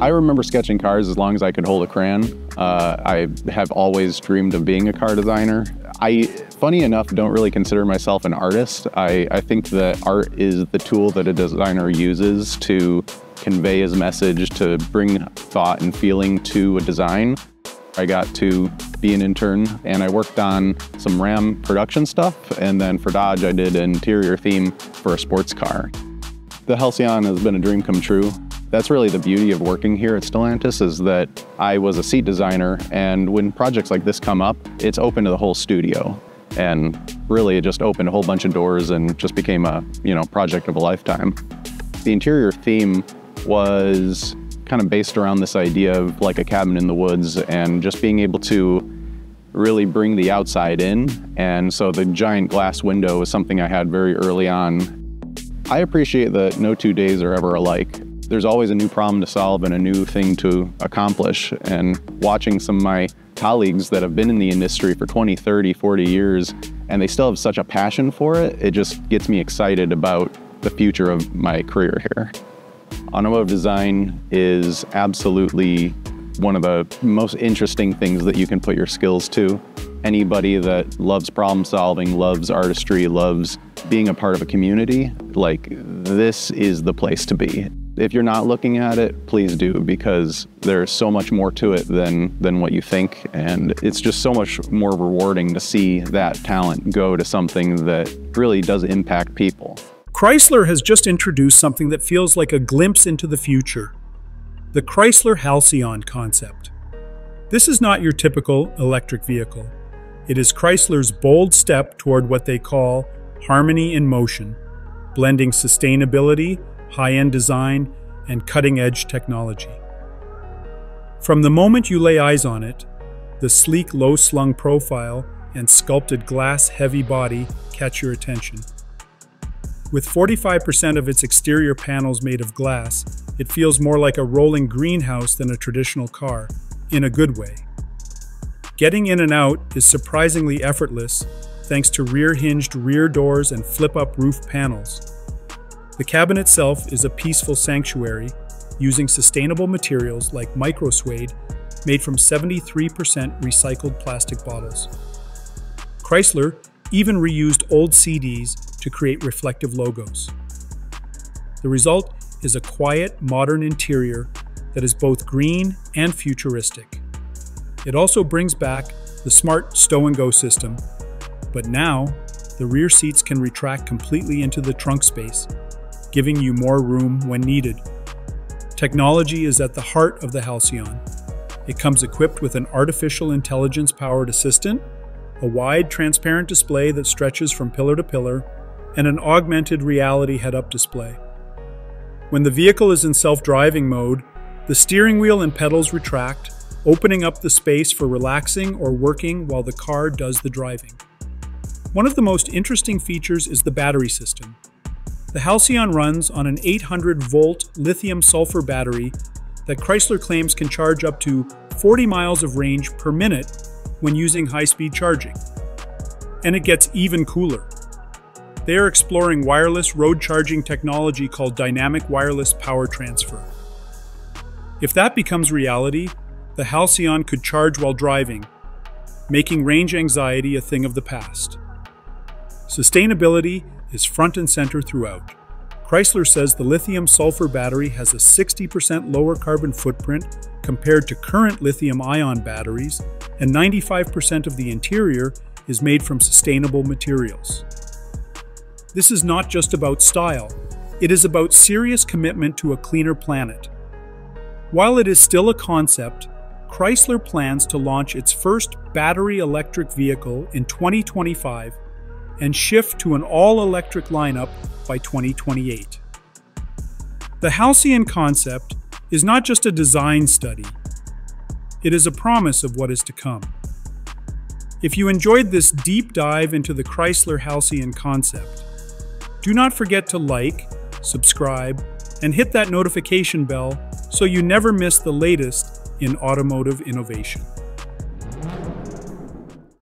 I remember sketching cars as long as I could hold a crayon. Uh, I have always dreamed of being a car designer. I, funny enough, don't really consider myself an artist. I, I think that art is the tool that a designer uses to convey his message, to bring thought and feeling to a design. I got to be an intern and I worked on some Ram production stuff. And then for Dodge, I did an interior theme for a sports car. The Halcyon has been a dream come true. That's really the beauty of working here at Stellantis is that I was a seat designer and when projects like this come up, it's open to the whole studio. And really it just opened a whole bunch of doors and just became a, you know, project of a lifetime. The interior theme was kind of based around this idea of like a cabin in the woods and just being able to really bring the outside in. And so the giant glass window was something I had very early on. I appreciate that no two days are ever alike. There's always a new problem to solve and a new thing to accomplish. And watching some of my colleagues that have been in the industry for 20, 30, 40 years, and they still have such a passion for it, it just gets me excited about the future of my career here. Automotive design is absolutely one of the most interesting things that you can put your skills to. Anybody that loves problem solving, loves artistry, loves being a part of a community, like this is the place to be. If you're not looking at it, please do because there's so much more to it than than what you think and it's just so much more rewarding to see that talent go to something that really does impact people. Chrysler has just introduced something that feels like a glimpse into the future the Chrysler Halcyon concept. This is not your typical electric vehicle. It is Chrysler's bold step toward what they call harmony in motion, blending sustainability, high end design, and cutting edge technology. From the moment you lay eyes on it, the sleek, low slung profile and sculpted glass heavy body catch your attention. With 45% of its exterior panels made of glass, it feels more like a rolling greenhouse than a traditional car, in a good way. Getting in and out is surprisingly effortless thanks to rear hinged rear doors and flip up roof panels. The cabin itself is a peaceful sanctuary using sustainable materials like microsuede made from 73% recycled plastic bottles. Chrysler even reused old CDs to create reflective logos. The result is a quiet, modern interior that is both green and futuristic. It also brings back the smart stow and go system, but now the rear seats can retract completely into the trunk space, giving you more room when needed. Technology is at the heart of the Halcyon. It comes equipped with an artificial intelligence powered assistant, a wide transparent display that stretches from pillar to pillar, and an augmented reality head up display. When the vehicle is in self driving mode, the steering wheel and pedals retract, opening up the space for relaxing or working while the car does the driving. One of the most interesting features is the battery system. The Halcyon runs on an 800 volt lithium sulfur battery that Chrysler claims can charge up to 40 miles of range per minute when using high speed charging. And it gets even cooler. They are exploring wireless road charging technology called Dynamic Wireless Power Transfer. If that becomes reality, the Halcyon could charge while driving, making range anxiety a thing of the past. Sustainability is front and center throughout. Chrysler says the lithium sulfur battery has a 60% lower carbon footprint compared to current lithium ion batteries, and 95% of the interior is made from sustainable materials. This is not just about style, it is about serious commitment to a cleaner planet. While it is still a concept, Chrysler plans to launch its first battery electric vehicle in 2025 and shift to an all electric lineup by 2028. The Halcyon concept is not just a design study, it is a promise of what is to come. If you enjoyed this deep dive into the Chrysler Halcyon concept, do not forget to like, subscribe, and hit that notification bell so you never miss the latest in automotive innovation.